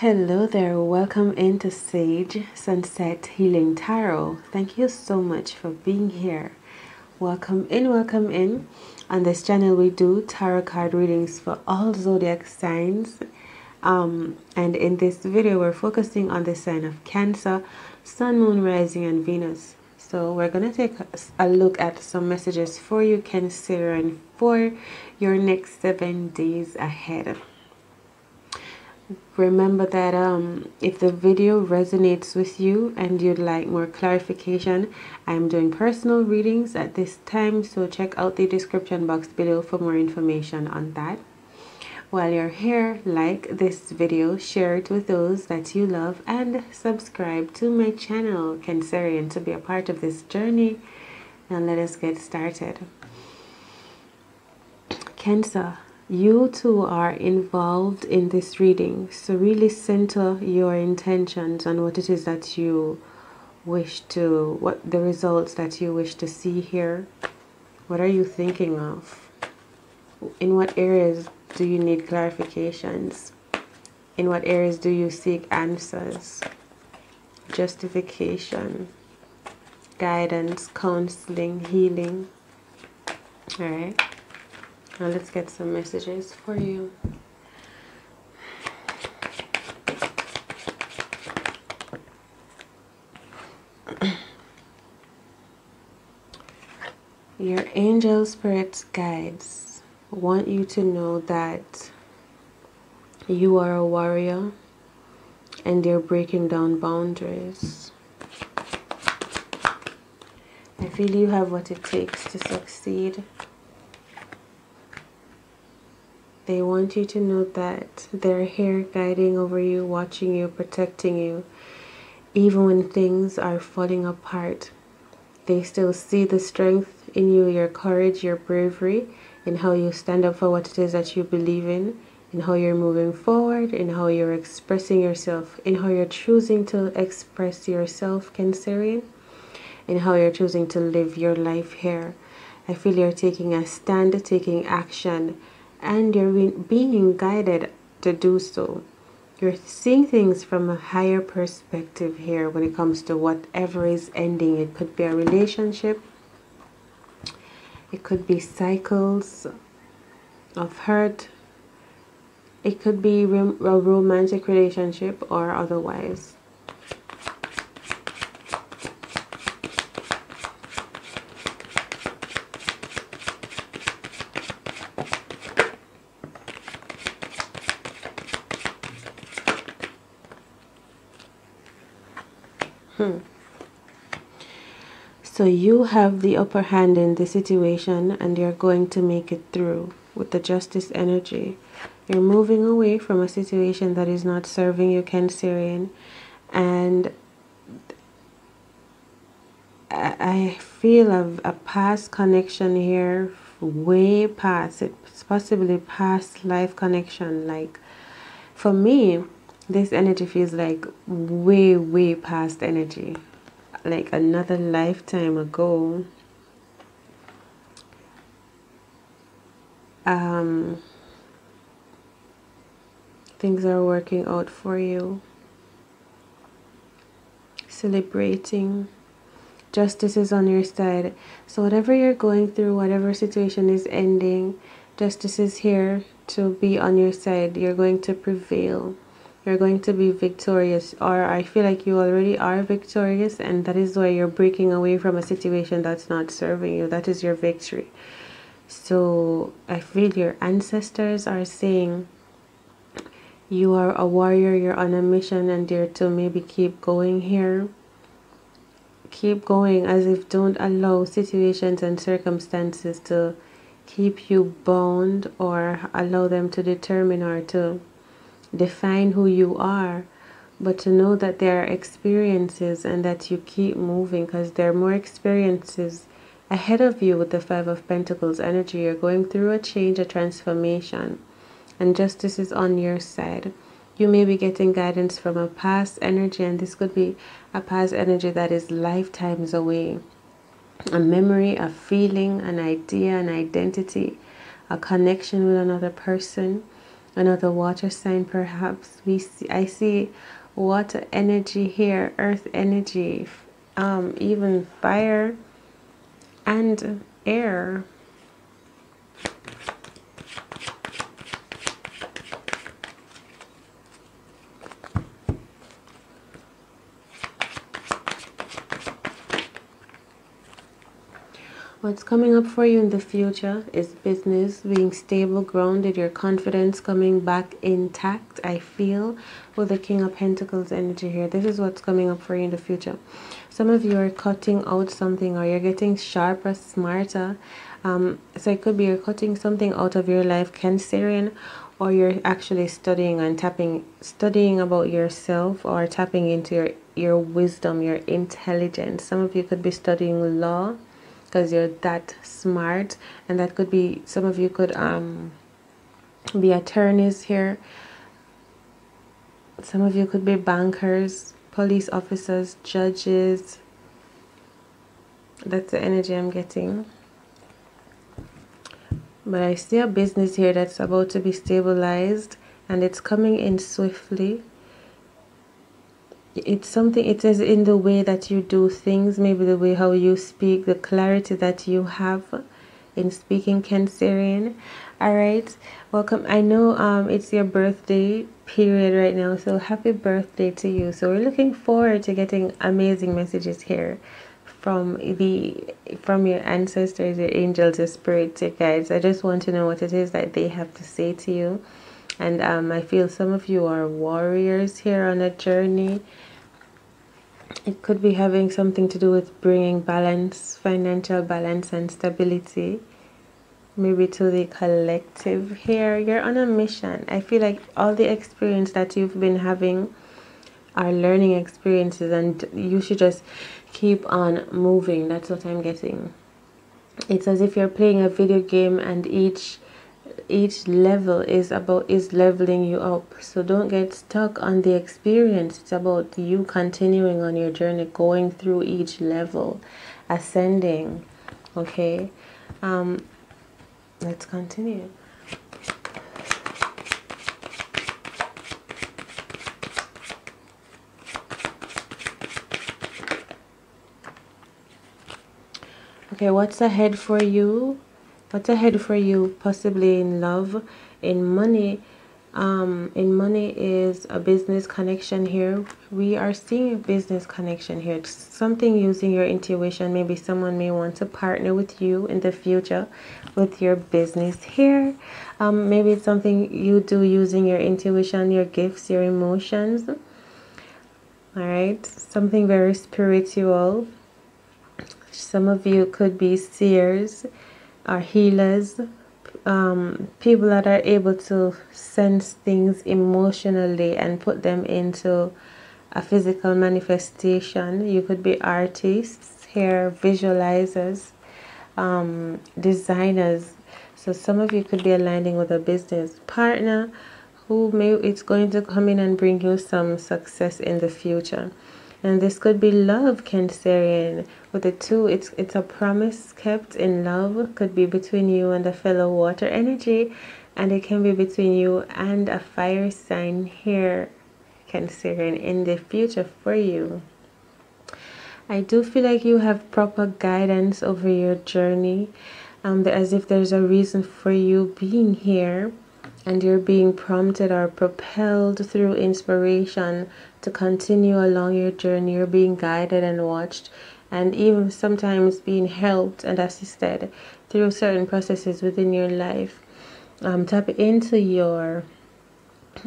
Hello there, welcome into Sage Sunset Healing Tarot. Thank you so much for being here. Welcome in, welcome in. On this channel, we do tarot card readings for all zodiac signs. Um, and in this video, we're focusing on the sign of Cancer, Sun, Moon, Rising, and Venus. So we're going to take a look at some messages for you, Cancer, and for your next seven days ahead remember that um, if the video resonates with you and you'd like more clarification i'm doing personal readings at this time so check out the description box below for more information on that. While you're here like this video share it with those that you love and subscribe to my channel cancerian to be a part of this journey. Now let us get started. Cancer you too are involved in this reading so really center your intentions on what it is that you wish to what the results that you wish to see here. What are you thinking of? In what areas do you need clarifications? In what areas do you seek answers? Justification guidance counseling healing. All right now let's get some messages for you. Your angel spirits guides want you to know that you are a warrior and they're breaking down boundaries. I feel you have what it takes to succeed. They want you to know that they're here guiding over you, watching you, protecting you. Even when things are falling apart, they still see the strength in you, your courage, your bravery, in how you stand up for what it is that you believe in, in how you're moving forward, in how you're expressing yourself, in how you're choosing to express yourself, Cancerian, in how you're choosing to live your life here. I feel you're taking a stand, taking action, and you're being guided to do so. You're seeing things from a higher perspective here when it comes to whatever is ending. It could be a relationship, it could be cycles of hurt, it could be a romantic relationship or otherwise. Hmm. So you have the upper hand in the situation and you're going to make it through with the justice energy. You're moving away from a situation that is not serving you, Cancerian. And I feel a, a past connection here, way past. It's possibly past life connection. Like for me, this energy feels like way way past energy like another lifetime ago um things are working out for you. Celebrating. Justice is on your side. So whatever you're going through whatever situation is ending justice is here to be on your side. You're going to prevail you're going to be victorious. Or I feel like you already are victorious and that is why you're breaking away from a situation that's not serving you. That is your victory. So I feel your ancestors are saying you are a warrior you're on a mission and you're to maybe keep going here. Keep going as if don't allow situations and circumstances to keep you bound or allow them to determine or to define who you are, but to know that there are experiences and that you keep moving because there are more experiences ahead of you with the Five of Pentacles energy. You're going through a change, a transformation, and justice is on your side. You may be getting guidance from a past energy, and this could be a past energy that is lifetimes away. A memory, a feeling, an idea, an identity, a connection with another person another water sign perhaps. We see i see water energy here earth energy um, even fire and air What's coming up for you in the future is business being stable, grounded, your confidence coming back intact. I feel with the King of Pentacles energy here. This is what's coming up for you in the future. Some of you are cutting out something or you're getting sharper, smarter. Um, so it could be you're cutting something out of your life, Cancerian, or you're actually studying and tapping, studying about yourself or tapping into your, your wisdom, your intelligence. Some of you could be studying law because you're that smart and that could be some of you could um be attorneys here. Some of you could be bankers police officers judges. That's the energy i'm getting. But i see a business here that's about to be stabilized and it's coming in swiftly it's something it is in the way that you do things maybe the way how you speak the clarity that you have in speaking cancerian. All right. Welcome. I know um it's your birthday period right now so happy birthday to you. So we're looking forward to getting amazing messages here from the from your ancestors your angels your spirits your guides. I just want to know what it is that they have to say to you and um, I feel some of you are warriors here on a journey. It could be having something to do with bringing balance financial balance and stability maybe to the collective here. You're on a mission. I feel like all the experience that you've been having are learning experiences and you should just keep on moving. That's what I'm getting. It's as if you're playing a video game and each each level is about is leveling you up. So don't get stuck on the experience. It's about you continuing on your journey going through each level ascending okay? Um let's continue. Okay what's ahead for you what's ahead for you possibly in love in money um in money is a business connection here. We are seeing a business connection here. It's something using your intuition. Maybe someone may want to partner with you in the future with your business here. Um, maybe it's something you do using your intuition your gifts your emotions. All right something very spiritual. Some of you could be seers are healers, um, people that are able to sense things emotionally and put them into a physical manifestation. You could be artists, hair visualizers, um, designers. So some of you could be aligning with a business partner who may it's going to come in and bring you some success in the future and this could be love cancerian with the two it's it's a promise kept in love. Could be between you and a fellow water energy. And it can be between you and a fire sign here cancerian in the future for you. I do feel like you have proper guidance over your journey. Um, as if there's a reason for you being here and you're being prompted or propelled through inspiration to continue along your journey. You're being guided and watched, and even sometimes being helped and assisted through certain processes within your life. Um, tap into your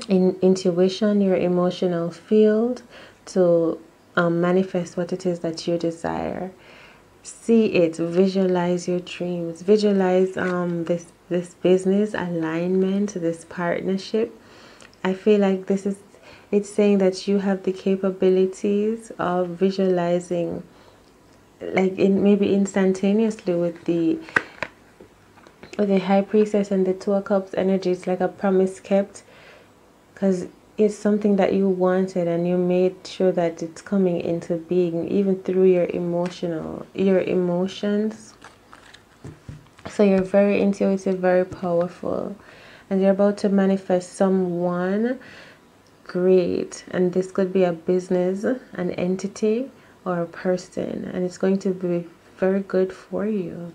in, intuition, your emotional field to um, manifest what it is that you desire. See it, visualize your dreams, visualize um, this this business alignment, this partnership. I feel like this is it's saying that you have the capabilities of visualizing like in maybe instantaneously with the with the high priestess and the two of cups energy it's like a promise kept because it's something that you wanted and you made sure that it's coming into being even through your emotional your emotions so you're very intuitive very powerful. And you're about to manifest someone great. And this could be a business an entity or a person. And it's going to be very good for you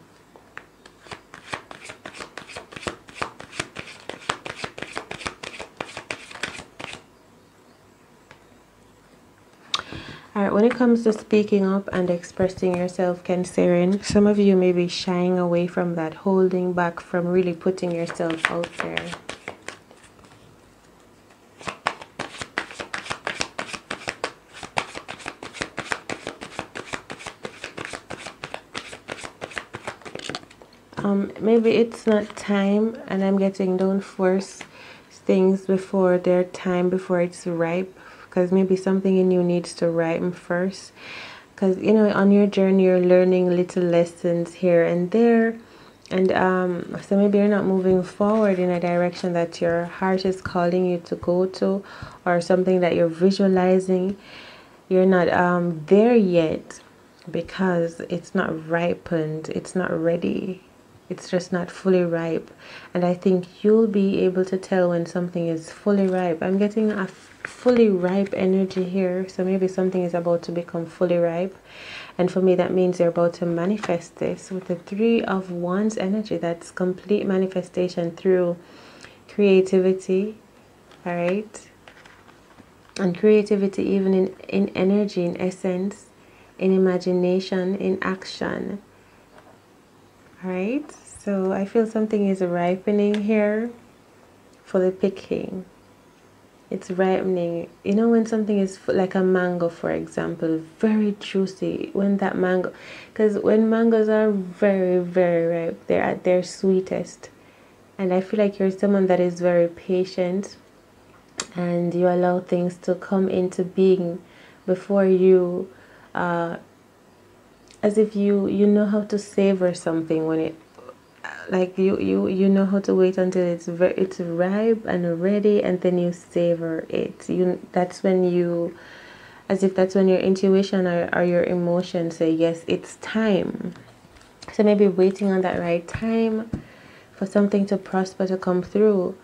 when it comes to speaking up and expressing yourself, Cancerian, some of you may be shying away from that, holding back from really putting yourself out there. Um, maybe it's not time and I'm getting don't force things before their time before it's ripe because maybe something in you needs to ripen first. Because you know on your journey you're learning little lessons here and there. And um, so maybe you're not moving forward in a direction that your heart is calling you to go to or something that you're visualizing. You're not um, there yet because it's not ripened it's not ready it's just not fully ripe. And i think you'll be able to tell when something is fully ripe. I'm getting a fully ripe energy here so maybe something is about to become fully ripe. And for me that means you're about to manifest this with the three of wands energy. That's complete manifestation through creativity all right and creativity even in in energy in essence in imagination in action right? So i feel something is ripening here for the picking. It's ripening. You know when something is like a mango for example very juicy when that mango because when mangoes are very very ripe they're at their sweetest. And i feel like you're someone that is very patient and you allow things to come into being before you uh, as if you you know how to savor something when it like you you you know how to wait until it's it's ripe and ready and then you savor it. You that's when you as if that's when your intuition or, or your emotions say yes it's time. So maybe waiting on that right time for something to prosper to come through.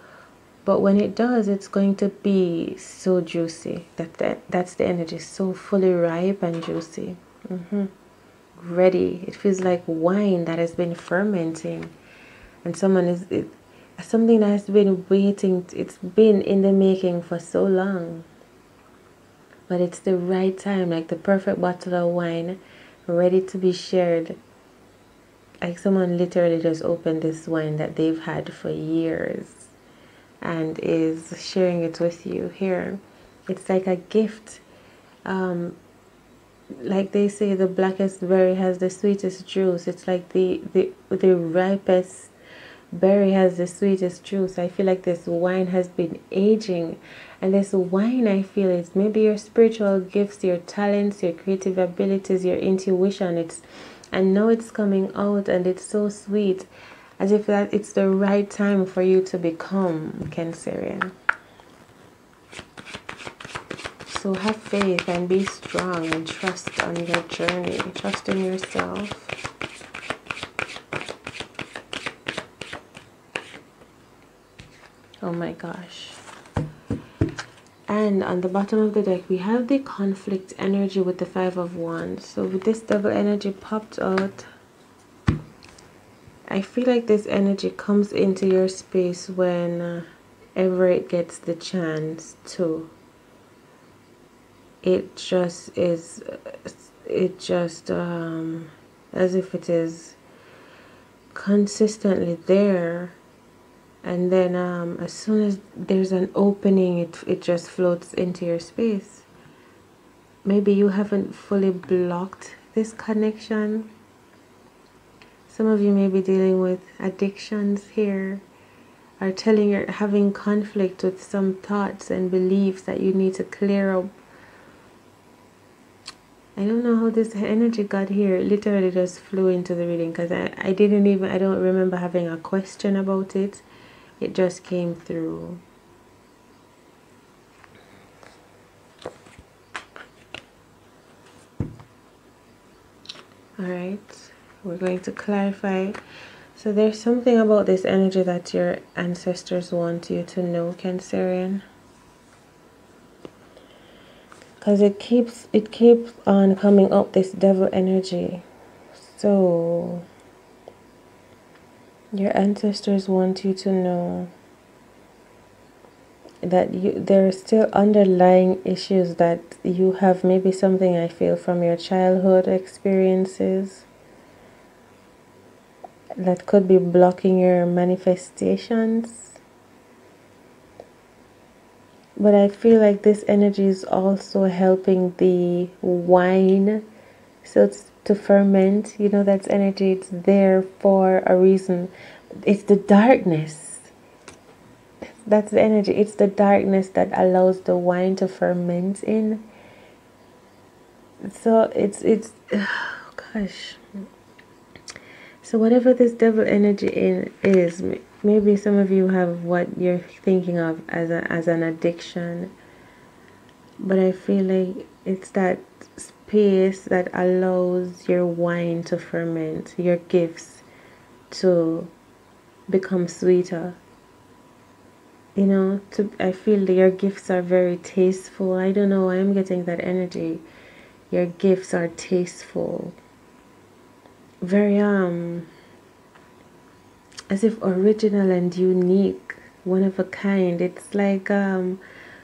But when it does it's going to be so juicy. That, that that's the energy so fully ripe and juicy. Mm-hmm. Ready. It feels like wine that has been fermenting. And someone is it, something that has been waiting it's been in the making for so long. But it's the right time like the perfect bottle of wine ready to be shared. Like someone literally just opened this wine that they've had for years and is sharing it with you here. It's like a gift um, like they say the blackest berry has the sweetest juice it's like the the the ripest berry has the sweetest juice. I feel like this wine has been aging. And this wine, I feel, is maybe your spiritual gifts, your talents, your creative abilities, your intuition. It's and now it's coming out and it's so sweet. As if that it's the right time for you to become Cancerian. So have faith and be strong and trust on your journey. Trust in yourself. oh my gosh and on the bottom of the deck we have the conflict energy with the five of wands so with this double energy popped out I feel like this energy comes into your space whenever it gets the chance to it just is it just um, as if it is consistently there. And then um, as soon as there's an opening it, it just floats into your space. Maybe you haven't fully blocked this connection. Some of you may be dealing with addictions here are telling you having conflict with some thoughts and beliefs that you need to clear up I don't know how this energy got here. It literally just flew into the reading because I, I didn't even, I don't remember having a question about it it just came through. All right, we're going to clarify So there's something about this energy that your ancestors want you to know, Cancerian. Because it keeps it keeps on coming up this devil energy. So your ancestors want you to know that you there are still underlying issues that you have maybe something I feel from your childhood experiences that could be blocking your manifestations. But I feel like this energy is also helping the wine so it's to ferment. You know, that's energy, it's there for a reason. It's the darkness. That's the energy. It's the darkness that allows the wine to ferment in. So it's, it's, oh gosh so whatever this devil energy in is, maybe some of you have what you're thinking of as a, as an addiction. But I feel like it's that space that allows your wine to ferment, your gifts to become sweeter. You know, to I feel your gifts are very tasteful. I don't know, I'm getting that energy. Your gifts are tasteful very um as if original and unique one of a kind. It's like um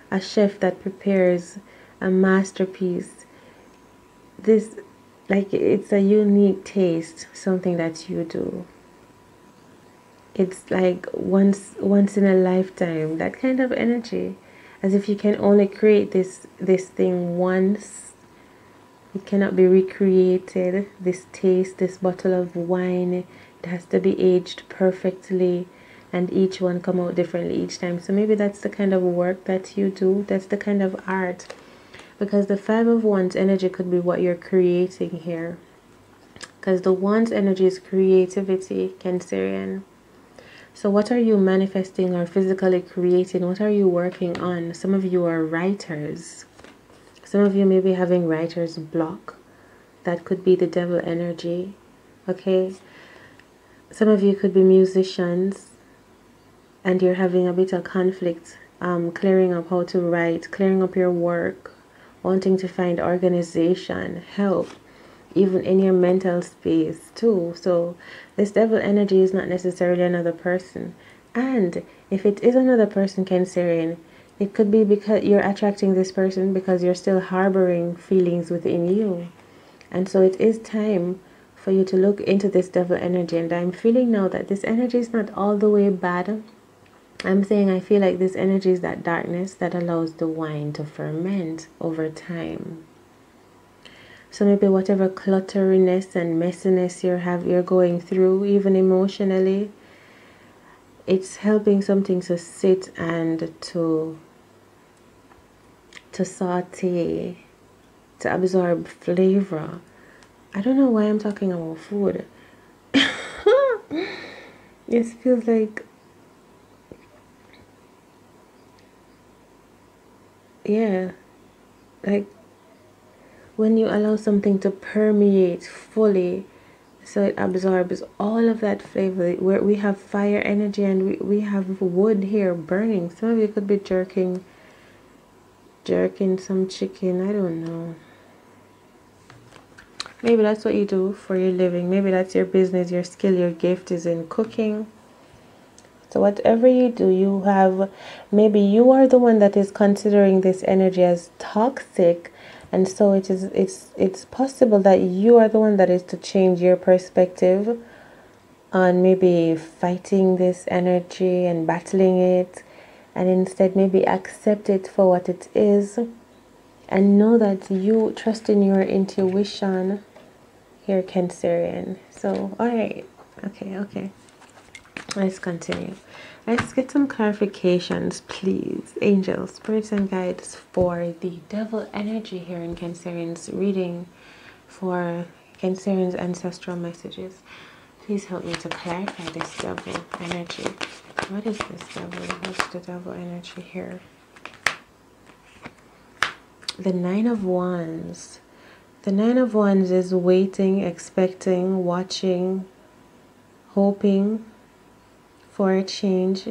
a chef that prepares a masterpiece. This like it's a unique taste something that you do. It's like once once in a lifetime that kind of energy. As if you can only create this this thing once. It cannot be recreated. This taste, this bottle of wine, it has to be aged perfectly and each one come out differently each time. So maybe that's the kind of work that you do. That's the kind of art. Because the five of wands energy could be what you're creating here. Because the wands energy is creativity, Cancerian. So what are you manifesting or physically creating? What are you working on? Some of you are writers. Some of you may be having writer's block. That could be the devil energy. Okay. Some of you could be musicians and you're having a bit of conflict um, clearing up how to write, clearing up your work, wanting to find organization, help, even in your mental space too. So this devil energy is not necessarily another person. And if it is another person, Cancerian, it could be because you're attracting this person because you're still harboring feelings within you. And so it is time for you to look into this devil energy. And I'm feeling now that this energy is not all the way bad. I'm saying I feel like this energy is that darkness that allows the wine to ferment over time. So maybe whatever clutteriness and messiness you have you're going through, even emotionally, it's helping something to sit and to to saute, to absorb flavor. I don't know why I'm talking about food. it feels like yeah like when you allow something to permeate fully so it absorbs all of that flavor where we have fire energy and we, we have wood here burning some of you could be jerking jerking some chicken. I don't know. Maybe that's what you do for your living. Maybe that's your business, your skill, your gift is in cooking. So whatever you do, you have maybe you are the one that is considering this energy as toxic and so it is it's it's possible that you are the one that is to change your perspective on maybe fighting this energy and battling it and instead maybe accept it for what it is and know that you trust in your intuition here cancerian. So all right okay okay. Let's continue. Let's get some clarifications please. Angels spirits and guides for the devil energy here in cancerian's reading for cancerian's ancestral messages. Please help me to clarify this devil energy. What is this devil? What's the devil energy here? The Nine of Wands. The Nine of Wands is waiting, expecting, watching, hoping for a change,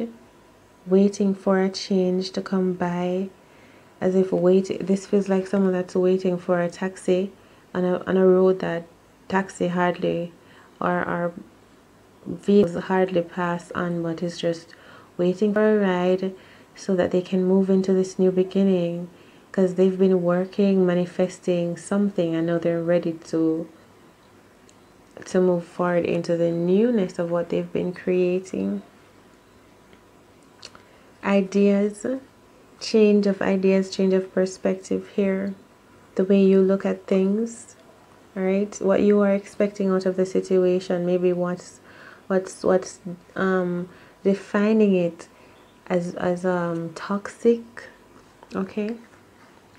waiting for a change to come by, as if waiting. This feels like someone that's waiting for a taxi on a on a road that taxi hardly or or vehicles hardly pass on, but is just waiting for a ride so that they can move into this new beginning because they've been working, manifesting something, i know they're ready to to move forward into the newness of what they've been creating. Ideas, change of ideas, change of perspective here. The way you look at things, right? What you are expecting out of the situation, maybe what's what's what's um defining it as as um toxic, okay?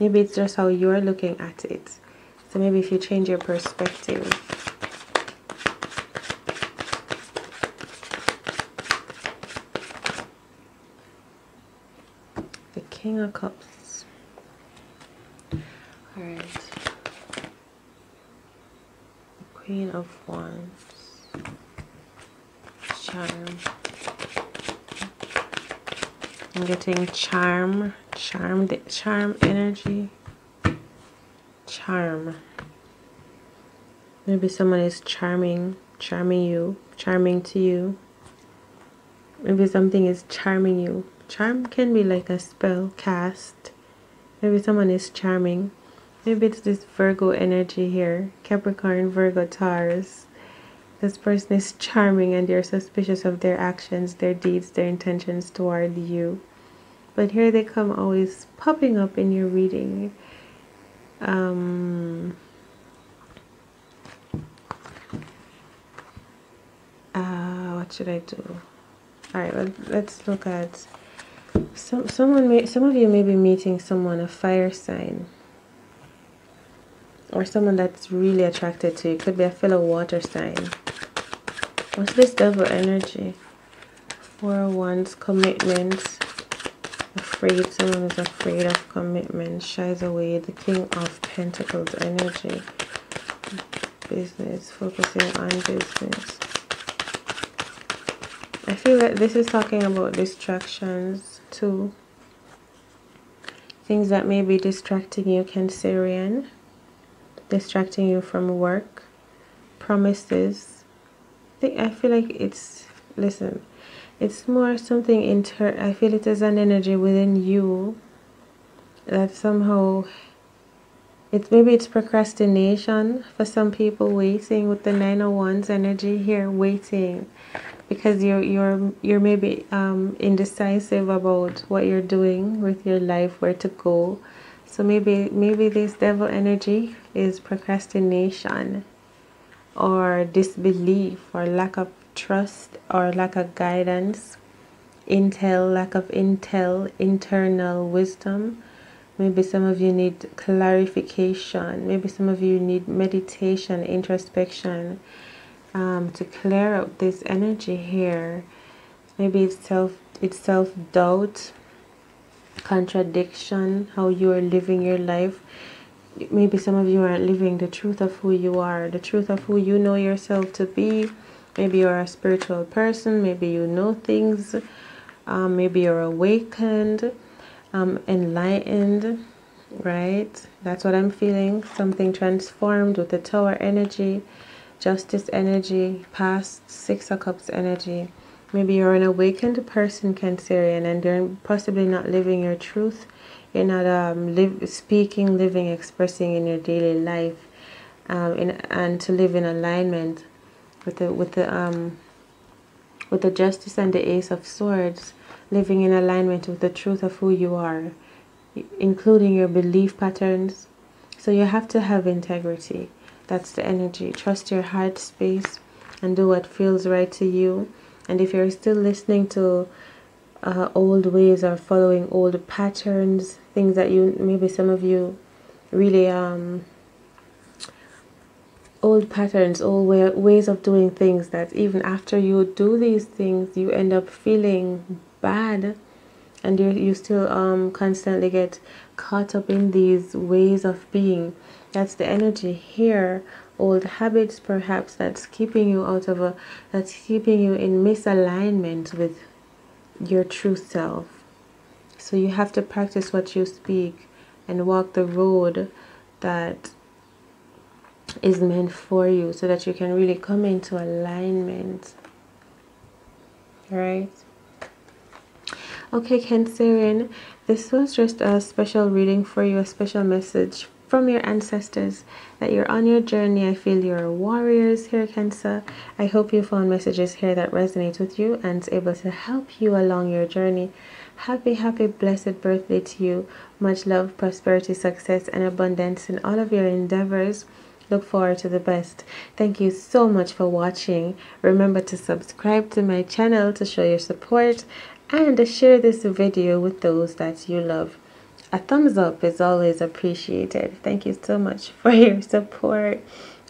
Maybe it's just how you're looking at it. So maybe if you change your perspective. The King of Cups. Alright. The Queen of Wands. Charm. I'm getting charm, charm, charm energy, charm. Maybe someone is charming, charming you, charming to you. Maybe something is charming you. Charm can be like a spell cast. Maybe someone is charming. Maybe it's this Virgo energy here. Capricorn, Virgo, Taurus. This person is charming and you're suspicious of their actions, their deeds, their intentions toward you. But here they come always popping up in your reading. Um, uh, what should I do? All right, well, let's look at some someone may some of you may be meeting someone a fire sign or someone that's really attracted to you. Could be a fellow water sign. What's this devil energy? Four Wands, commitment. Afraid, someone is afraid of commitment, shies away. The King of Pentacles energy. Business, focusing on business. I feel that this is talking about distractions too. Things that may be distracting you, Cancerian. Distracting you from work. Promises I feel like it's listen it's more something inter I feel it is an energy within you that somehow it's maybe it's procrastination for some people waiting with the nine of wands energy here waiting because you're you're you're maybe um indecisive about what you're doing with your life where to go. So maybe maybe this devil energy is procrastination or disbelief or lack of trust or lack of guidance, intel, lack of intel, internal wisdom. Maybe some of you need clarification. Maybe some of you need meditation, introspection um, to clear out this energy here. Maybe it's self, it's self doubt, contradiction, how you are living your life maybe some of you aren't living the truth of who you are, the truth of who you know yourself to be. Maybe you're a spiritual person, maybe you know things, um, maybe you're awakened, um, enlightened, right? That's what I'm feeling. Something transformed with the tower energy, justice energy, past six of cups energy. Maybe you're an awakened person, Cancerian, and you're possibly not living your truth you're not um, live, speaking, living, expressing in your daily life, um, in, and to live in alignment with the with the um, with the justice and the ace of swords, living in alignment with the truth of who you are, including your belief patterns. So you have to have integrity. That's the energy. Trust your heart space and do what feels right to you. And if you're still listening to uh, old ways or following old patterns, things that you maybe some of you really um old patterns, old way, ways of doing things that even after you do these things, you end up feeling bad and you, you still um, constantly get caught up in these ways of being. That's the energy here old habits perhaps that's keeping you out of a that's keeping you in misalignment with your true self so you have to practice what you speak and walk the road that is meant for you so that you can really come into alignment right okay cancerian this was just a special reading for you a special message from your ancestors that you're on your journey. I feel you're warriors here, Cancer. I hope you found messages here that resonate with you and able to help you along your journey. Happy, happy, blessed birthday to you. Much love, prosperity, success, and abundance in all of your endeavors. Look forward to the best. Thank you so much for watching. Remember to subscribe to my channel to show your support and share this video with those that you love a thumbs up is always appreciated. Thank you so much for your support.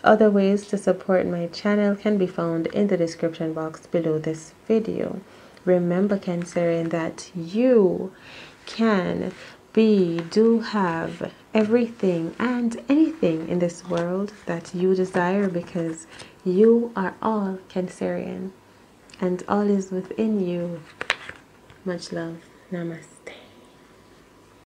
Other ways to support my channel can be found in the description box below this video. Remember, Cancerian, that you can be, do, have everything and anything in this world that you desire because you are all Cancerian and all is within you. Much love. Namaste.